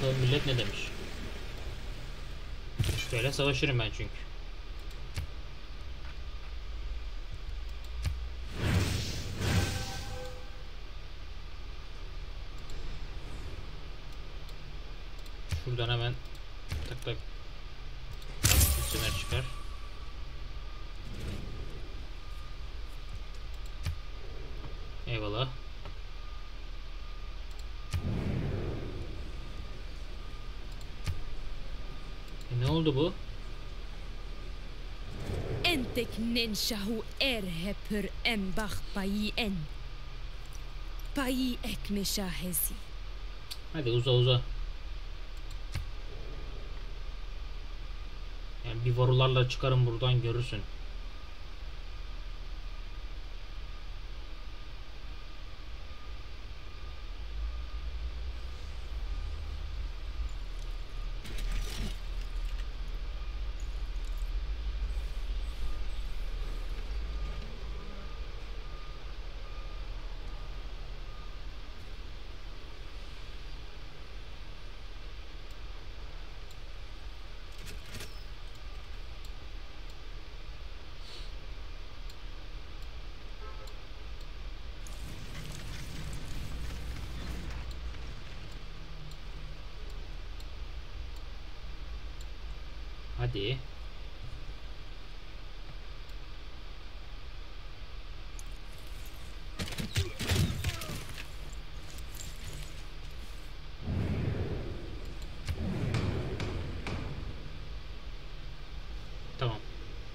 Bakalım millet ne demiş. Böyle savaşırım ben çünkü. Şuradan hemen tak tak misyoner çıkar. Eyvallah. Oldu bu? Entek nenshahu erhepur embach bayi en. Bayi ekme şahesi. Hadi uza uza. Yani bir varularla çıkarım buradan görürsün. Hadi. Tamam.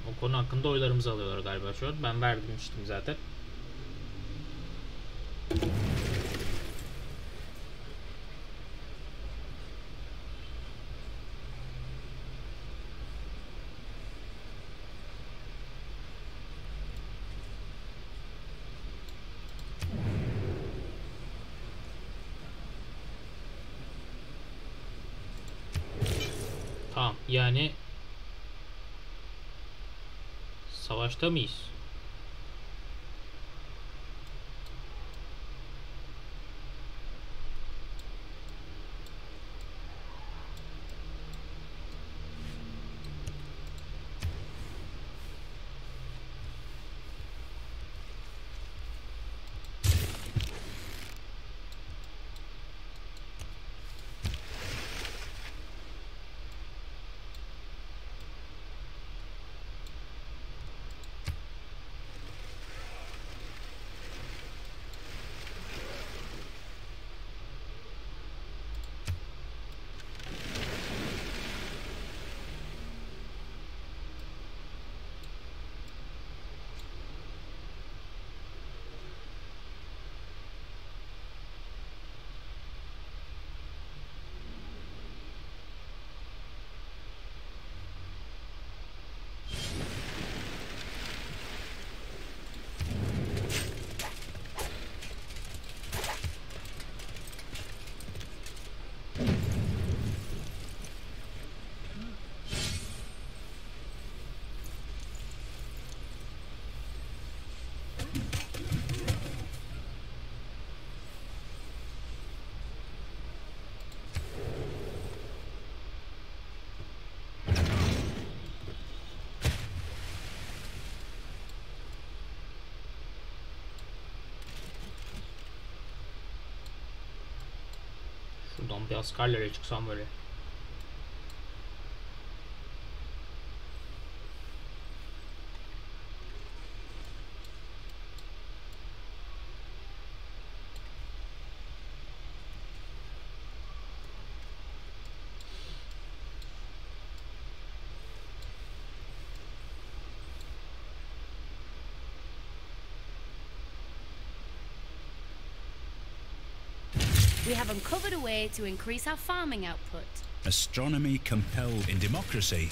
O konu hakkında oylarımızı alıyorlar galiba şu an. Ben vermiştim zaten. Tamam. Yani savaşta mıyız? Şuradan bir askerlere çıksam böyle. We have uncovered a way to increase our farming output. Astronomy compelled in democracy.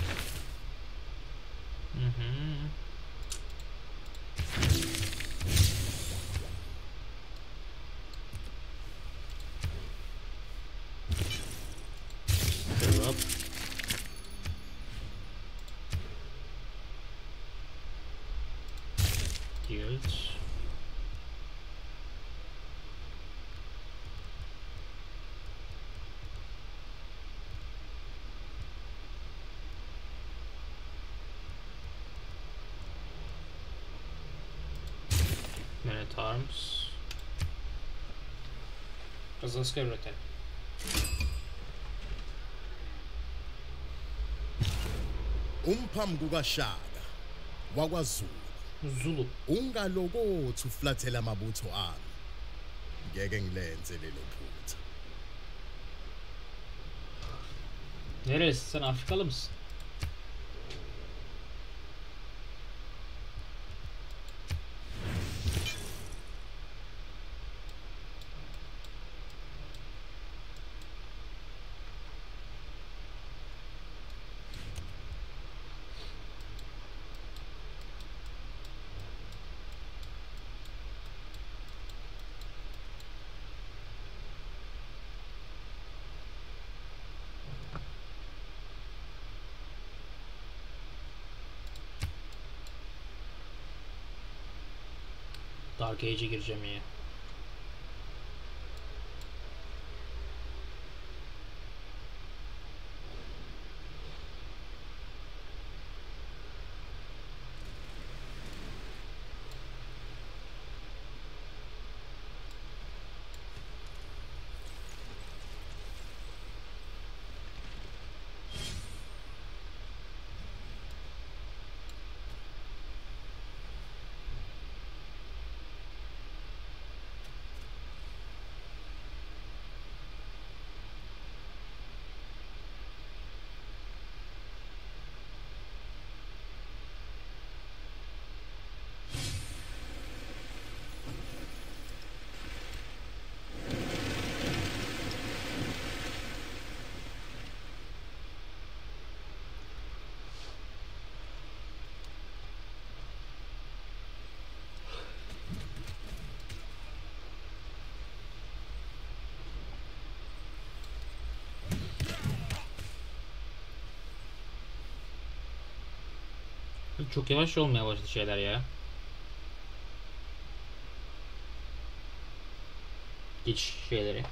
Asker üretelim. umphambi kukashaka wakwaZulu Zulu. ungalokothi uflathela amabutho ami ngeke ngilenze lelo phutha Neresi? Sen Afrikalı mısın? Dark Age'e gireceğim ya. Çok yavaş olmaya başladı şeyler ya. Geçiş şeyleri.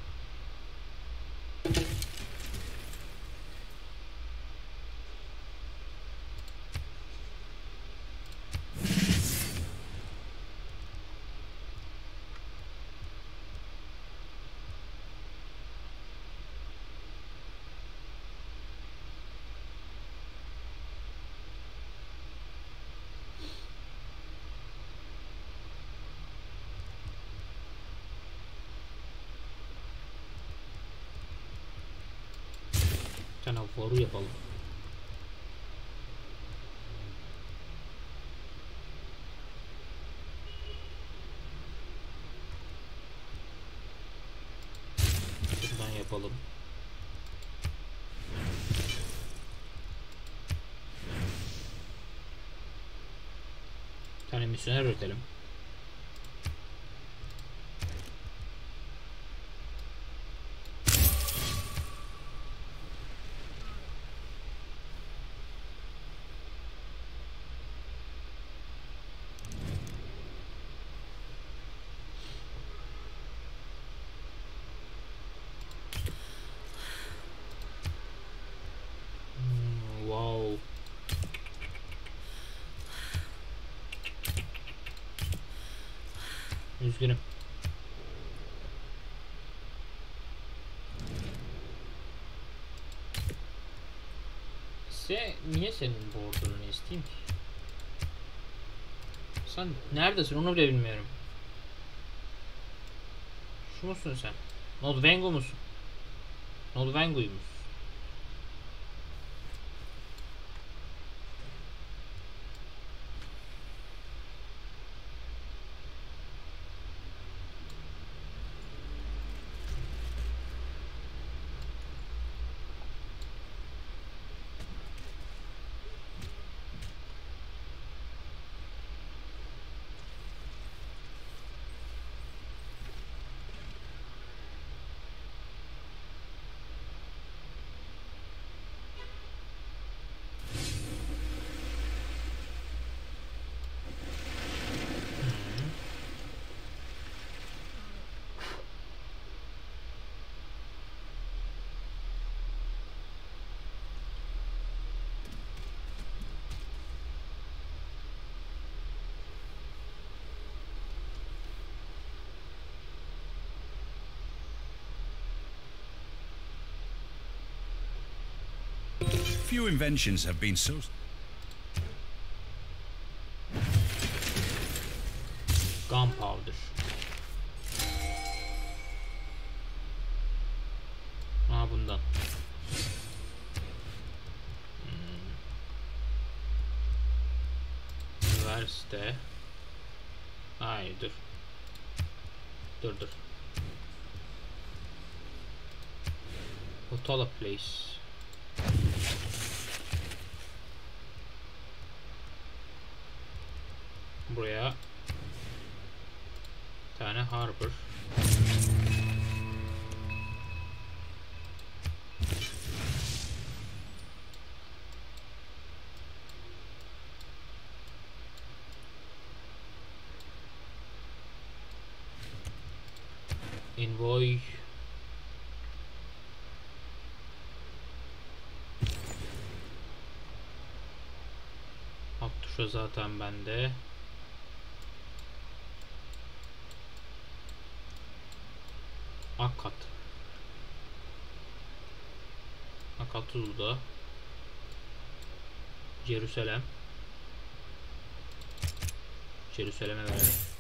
Varu yapalım. Şuradan yapalım. Bir tane misyoner üretelim. Hmm, Wow. Üzgünüm. Se niye senin borderını isteyeyim ki? Sen neredesin onu bile bilmiyorum. Şu musun sen? Nodvengo musun? Nodvengo'yu musun? Few inventions have been so Gunpowder. Aa bundan. Hmm. Üniversite. Hayır dur. Dur dur. Hotola Place. Alt tuşa zaten bende. Akat. Akatuz'da. Jerusalem. Jerusalem'e verelim.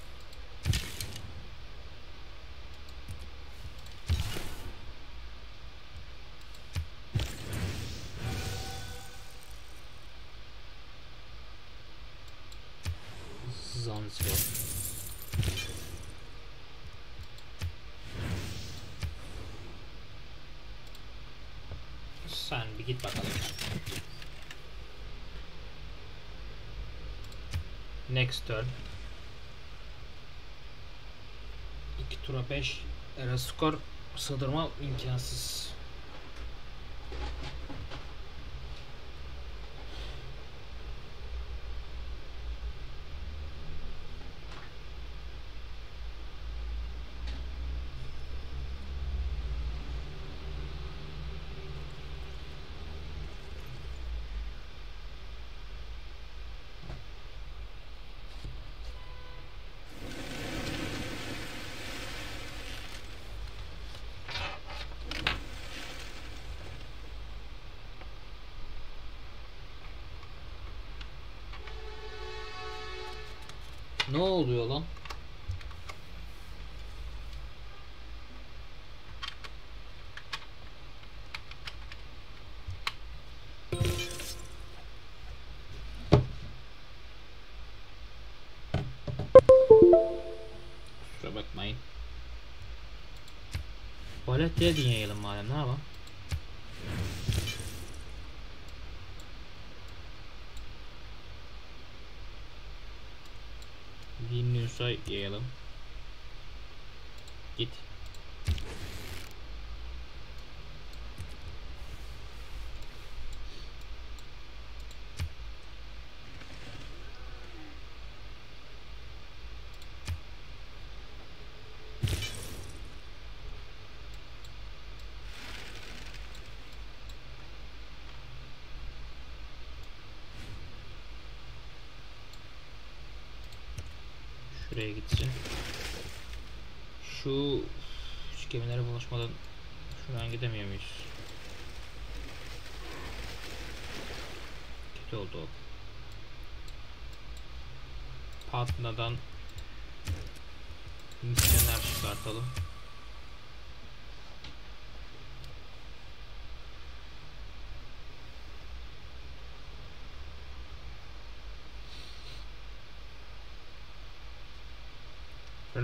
Zanzibar. Sen bir git bakalım. Next turn. 2 tura 5 era skor sığdırma imkansız. Ne oluyor lan? Kusura bakmayın. Tuvalet diye dinleyelim madem ne yapalım? click yellow. It. Şuraya gitsin. Şu, şu gemilere bulaşmadan şuradan gidemiyor muyuz? Kötü oldu o. Patna'dan misyoner çıkartalım.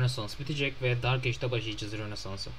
Rönesans bitecek ve Dark Age'de başlayacağız Rönesans'a.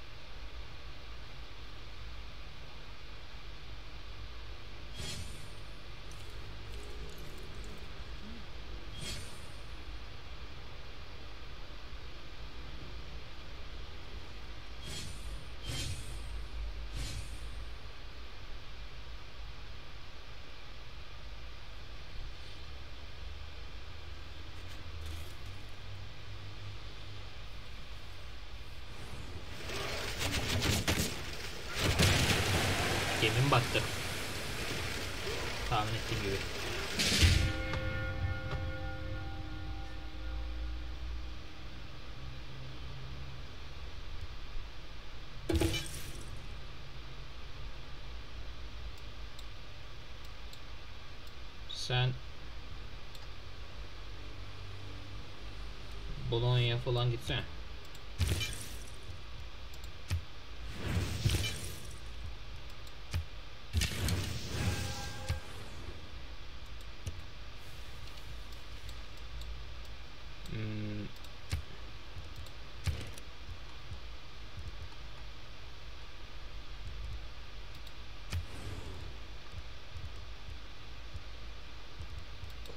Sen Bologna falan gitsene.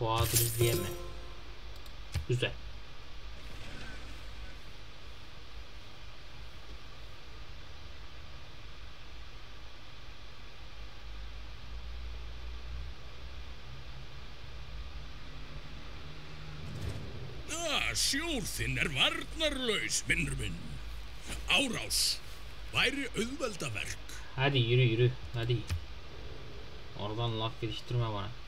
Quadriviye mi? Güzel. Sjór þinn er varnarlaus, vinnur minn. Árás væri auðveldaverk. Hadi yürü yürü. Hadi. Oradan laf yetiştirme bana.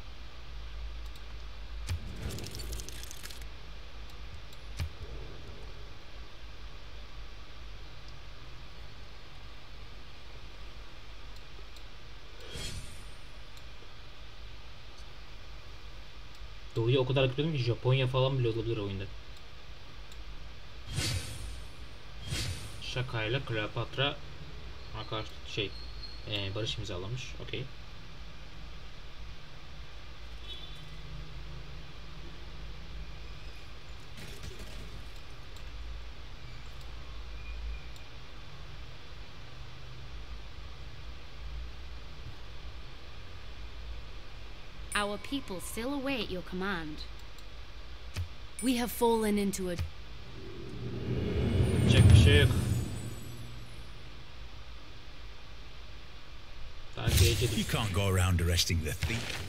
Doğu'yu o kadar kötüydüm ki Japonya falan bile olabilir oyunda. Şakayla Kleopatra arkadaşlık şey e, barış imzalamış. Okey. Our people still await your command. We have fallen into a Yapacak bir şey yok. Daha tehlikeli. You can't go around arresting the thief.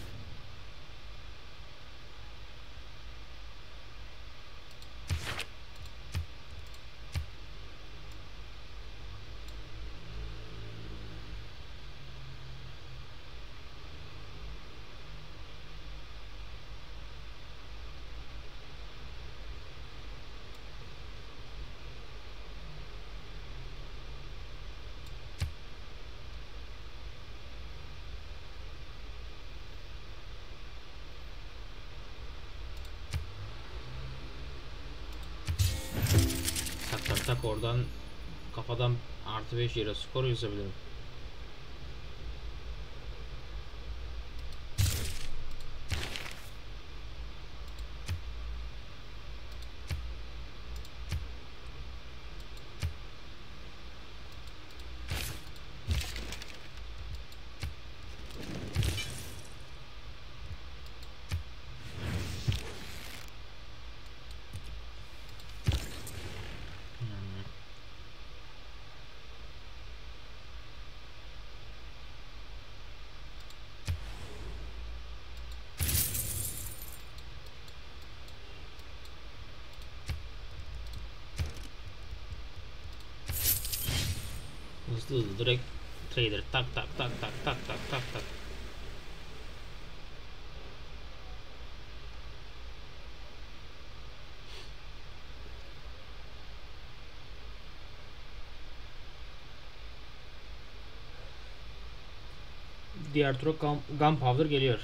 Buradan kafadan artı 5 yere skor yazabilirim. Hızlı hızlı direkt trader tak tak tak tak tak tak tak tak. Diğer tura Gun- Gunpowder geliyor.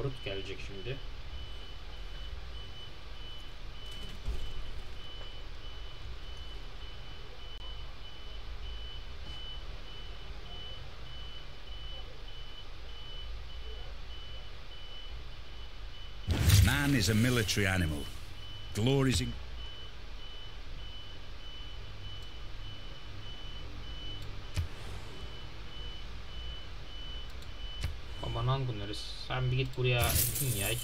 Barut gelecek şimdi. Man is a military animal. Glories in Bir git buraya yay.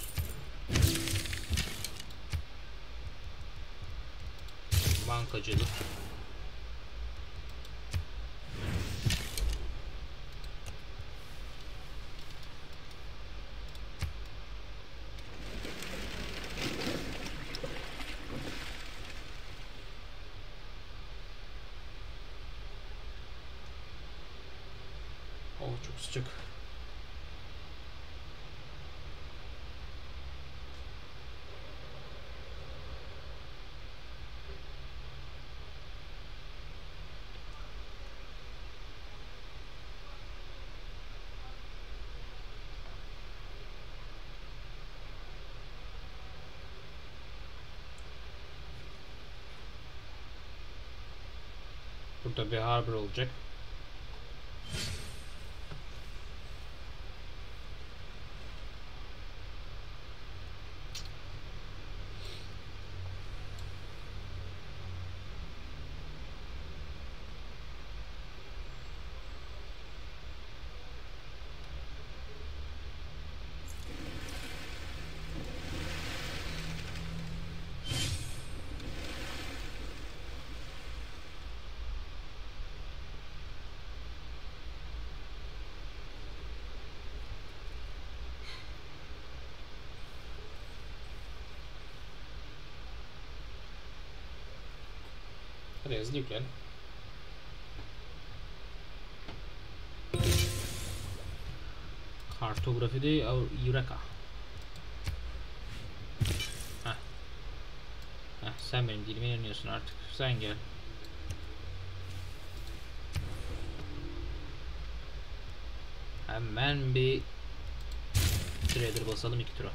Bankacılık. Burada bir olacak. Hadi hızlı yüklen. Kartografide Eureka. Heh. Heh, sen benim dilime yanıyorsun artık. Sen gel. Hemen bir trader basalım iki tura.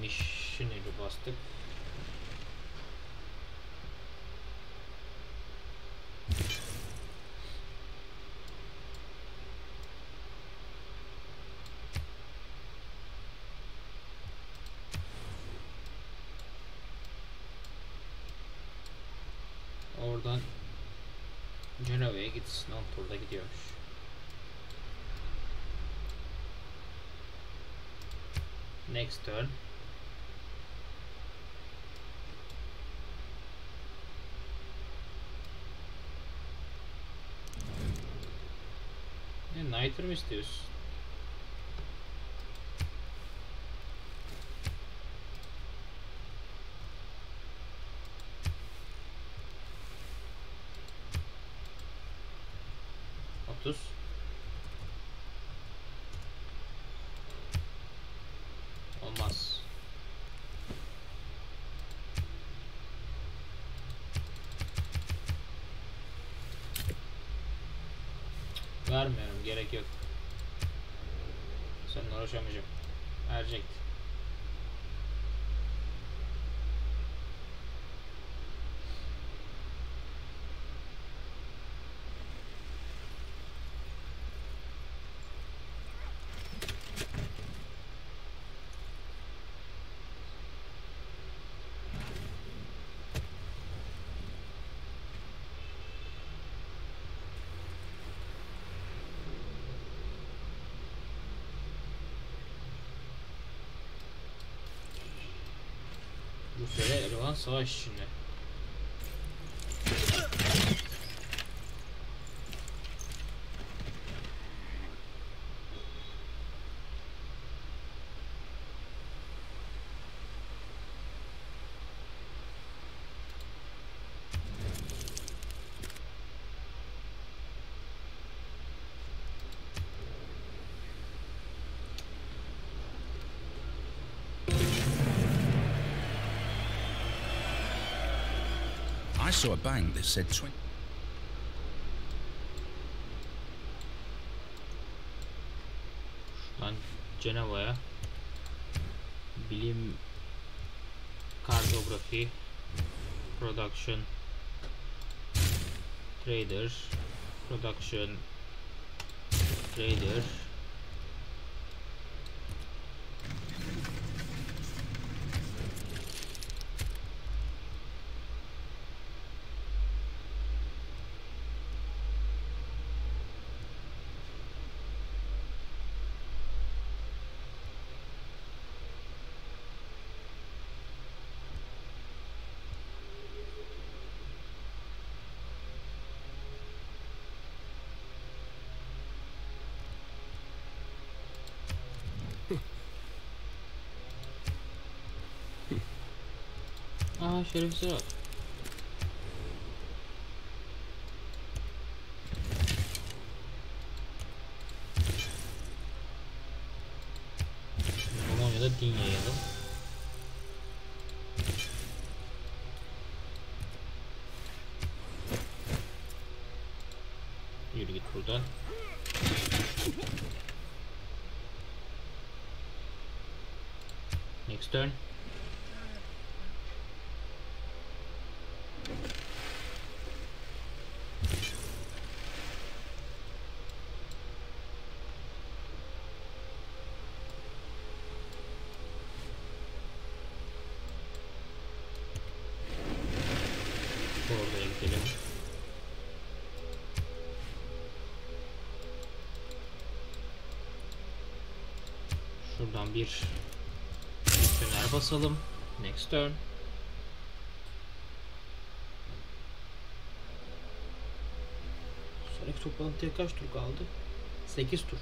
Missionary bastık. Oradan Cenova'ya gitsin. O turda gidiyormuş. Next turn. Ne gerek yok. Seninle uğraşamayacağım. Ercek. Rusya'da eleman savaş içinde. Saw a bank that said 20. Şuradan Cenova'ya bilim kartografi production trader production trader Aa şerefsiz bak. Polonya'da din. Yürü git buradan. Next turn. Gidelim. Şuradan bir misyoner basalım. Next turn. Sonraki toplantıya kaç tur kaldı? 8 tur.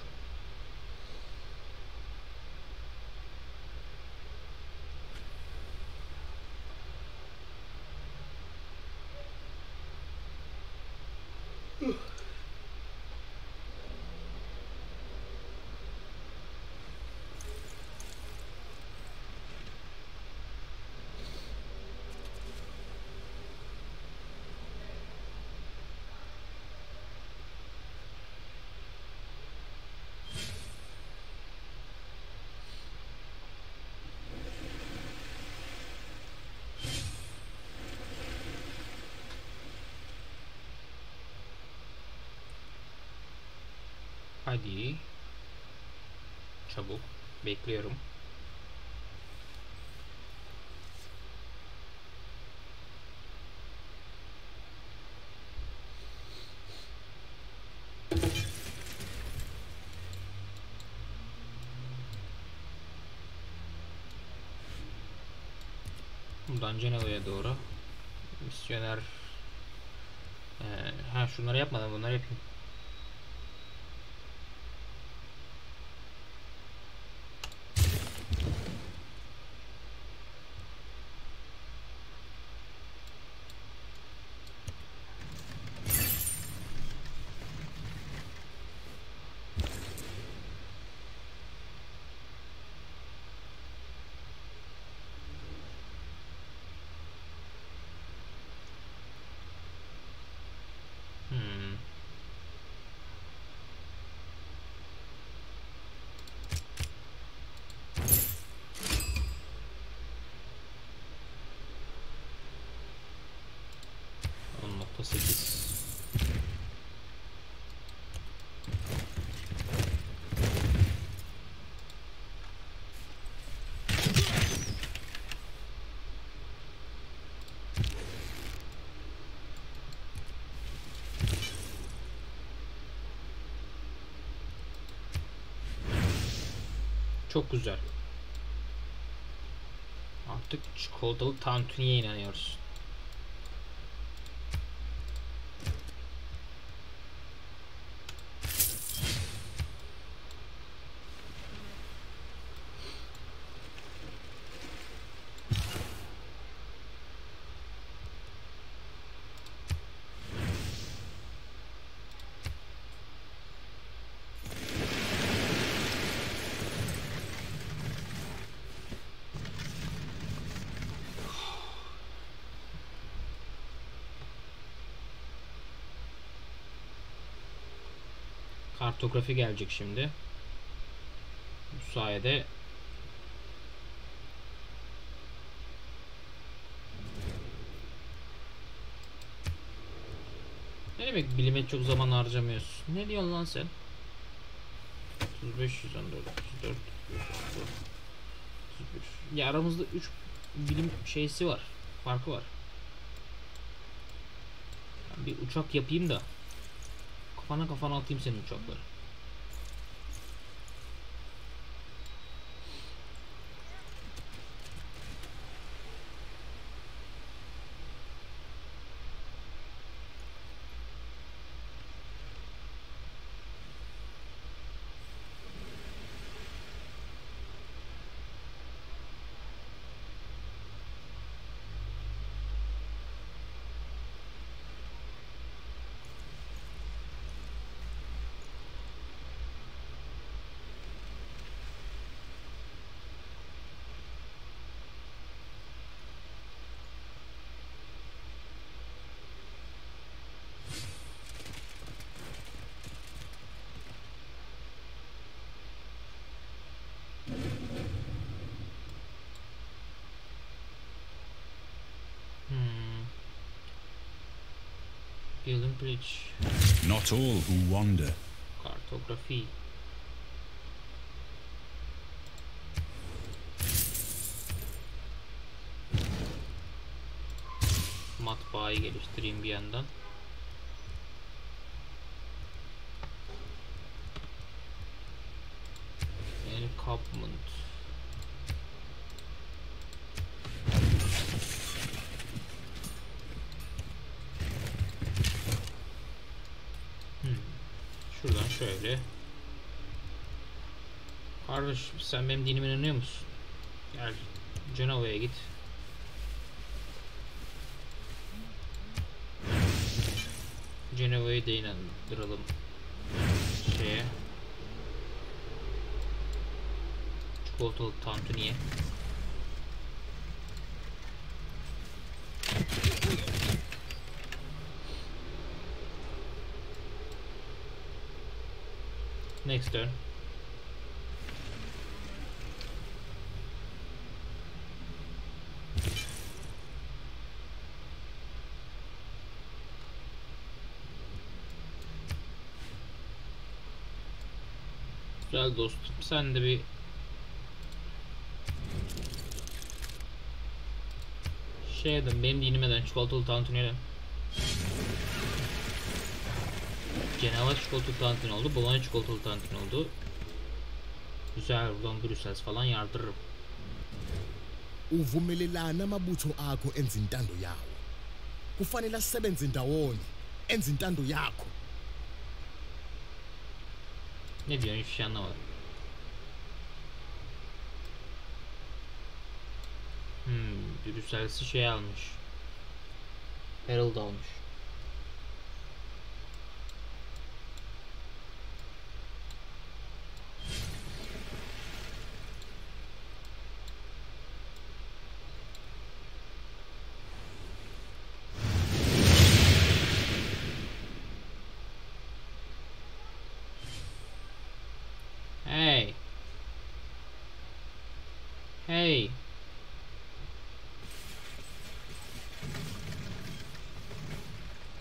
Hadi. Çabuk. Bekliyorum. Buradan Cenova'ya doğru. Misyoner ee, ha şunları yapmadan bunları yapayım. Çok güzel. Artık çikolatalı tantuniye inanıyoruz. Kartografi gelecek şimdi. Bu sayede Ne demek bilime çok zaman harcamıyorsun? Ne diyorsun lan sen? 35 114 34 114 31 Ya aramızda 3 bilim şeysi var. Farkı var. Bir uçak yapayım da kafana kafana atayım senin uçakları. Gilded Bridge. Not all who wander. Kartografi. Matbaayı geliştireyim bir yandan. Encampment. Hmm. Şuradan şöyle. Kardeş sen benim dinime inanıyor musun? Gel Cenova'ya git. Cenova'yı da inandıralım şeye. Çikolatalı tantuniye. Next turn. Güzel dostum. Sen de bir şey edin. Benim dinime dön. Çikolatalı tantuniye dön. Cenava çikolatalı tantuni oldu. Bologna çikolatalı tantuni oldu. Güzel buradan Brüssels falan yardırırım. uvumelelana amabutho akho enza yawo kufanele asebenze ndawonye enza yakho Ne diyorsun hiçbir şey anlamadım. Hmm, Brüssels'i şey almış. Herald almış.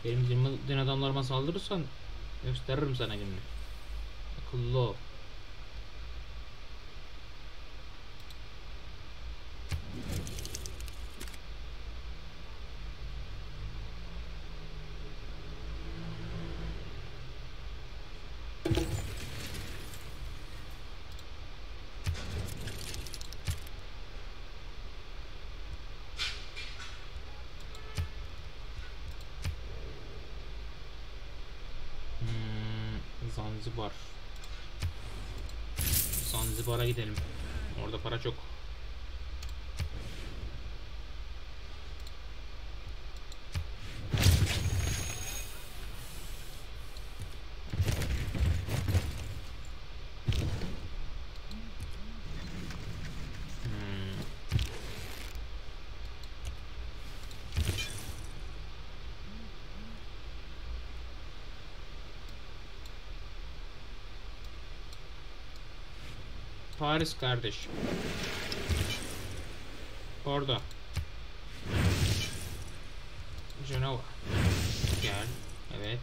Benim zimmadığın adamlarıma saldırırsan gösteririm sana gününü. Akıllı ol. Hmm, Zanzibar. Zanzibar'a gidelim. Orada para çok. Paris kardeş. Orada. Genova. Gel. Evet.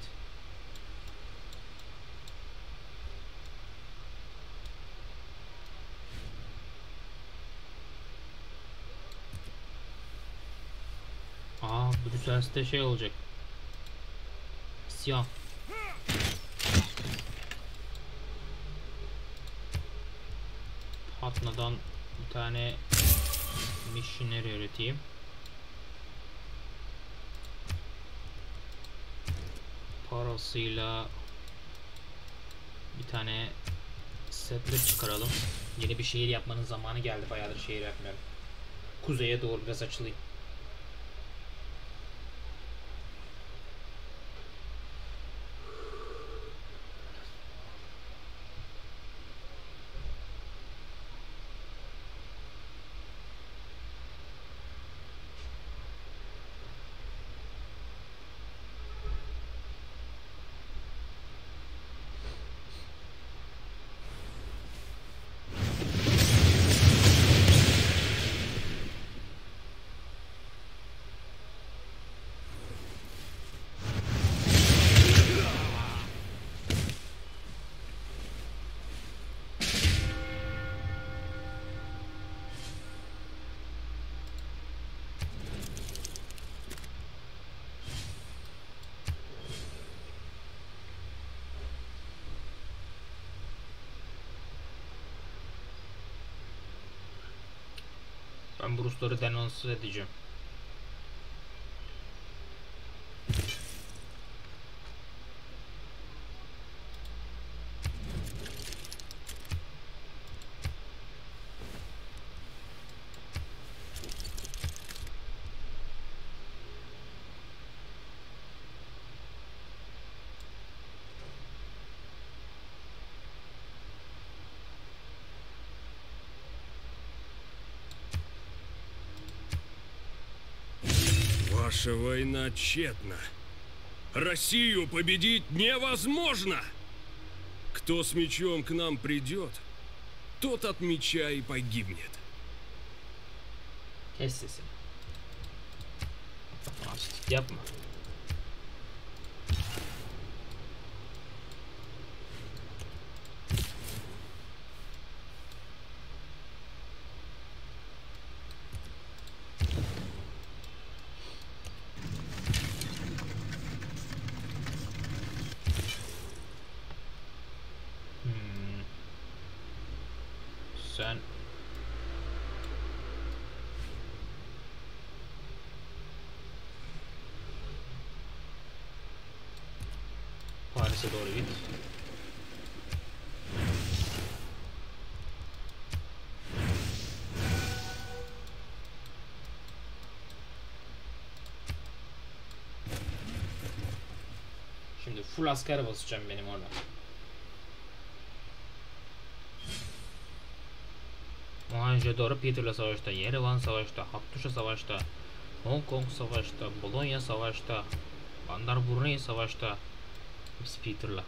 Aa, Brüksel'de şey olacak. Siyah. Patna'dan bir tane missionary öğreteyim. Parasıyla bir tane settler çıkaralım. Yeni bir şehir yapmanın zamanı geldi. Bayağıdır şehir yapmıyorum. Kuzeye doğru biraz açılayım. Ben bu Rusları denonse edeceğim. Ваша война тщетна. Россию победить невозможно. Кто с мечом к нам придет, тот от меча и погибнет. Kes sesini. Artistik Sen Paris'e doğru git. Şimdi full asker basacağım benim orada. Mohenjo-Daro Peter'la savaşta, Yerevan savaşta, Hattuşa savaşta, Hong Kong savaşta, Bologna savaşta, Bandar Brunei savaşta. Hepsi Peter'la.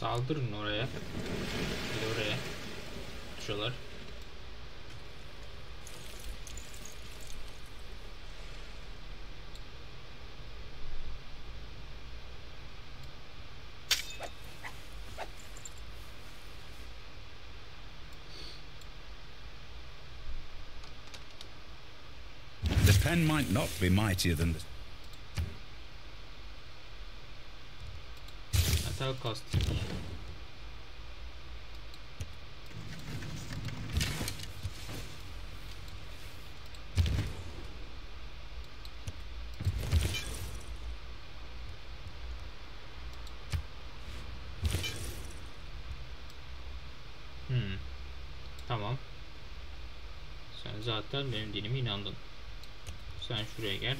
Saldırın oraya. Bir oraya. The pen might not be mightier than the Metal kastik. Hmm. Tamam. Sen zaten benim dinime inandın. Sen şuraya gel.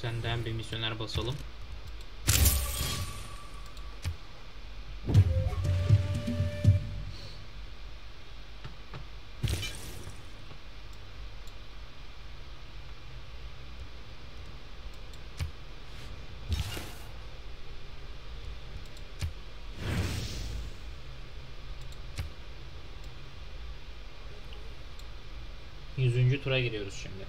Senden bir misyoner basalım. Yüzüncü tura giriyoruz şimdi.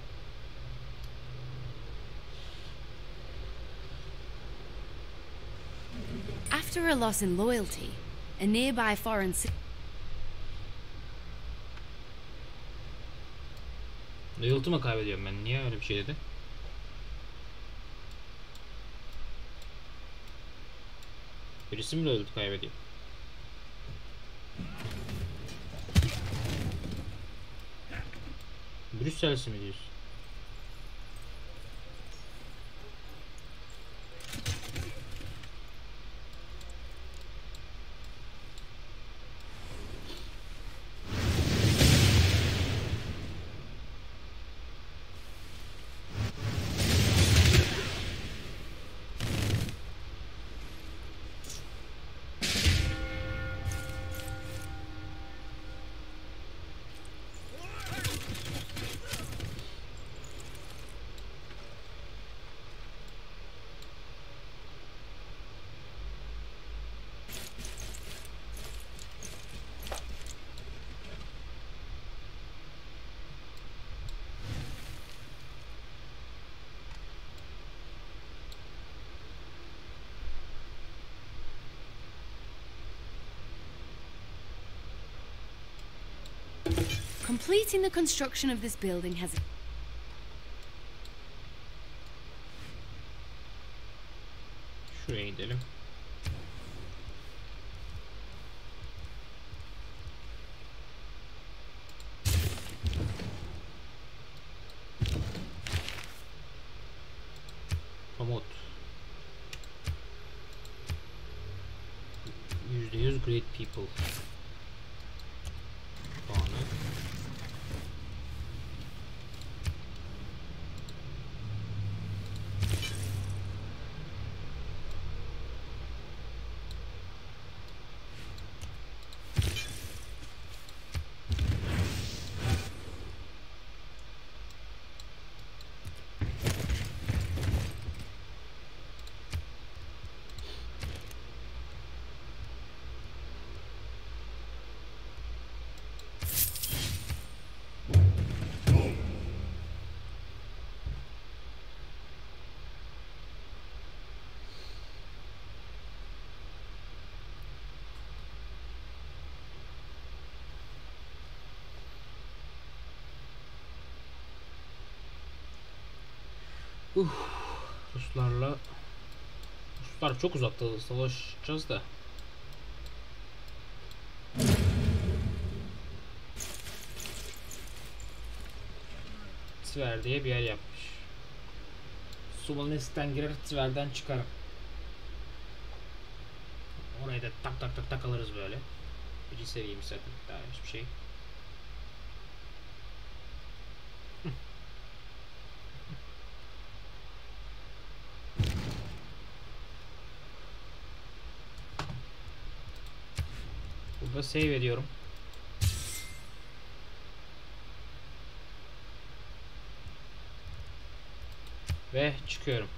After a loss in loyalty, a nearby foreign city... Loyalty mı kaybediyorum ben? Niye öyle bir şey dedi? Birisi mi loyalty kaybediyor? Brüssel'si mi diyorsun? Completing the construction of this building has Şuraya gidelim. Promote. %100 great people. Uf, Ruslarla Ruslar çok uzakta savaşacağız da. Tver diye bir yer yapmış. Suvalnes'ten girer Tver'den çıkar. Oraya da tak tak tak tak alırız böyle. Bir seviyemiz zaten daha hiçbir şey. Save ediyorum. Ve çıkıyorum.